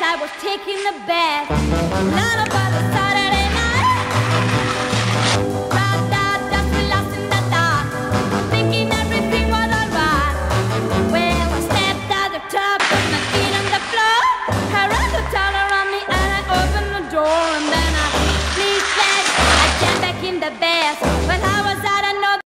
I was taking the bath. Not about a Saturday night. Da da da, lost in the dark, thinking everything was alright. Well, I stepped out the tub, put my feet on the floor. I ran the towel around me and I opened the door, and then I sneaked back. I jumped back in the bath, but I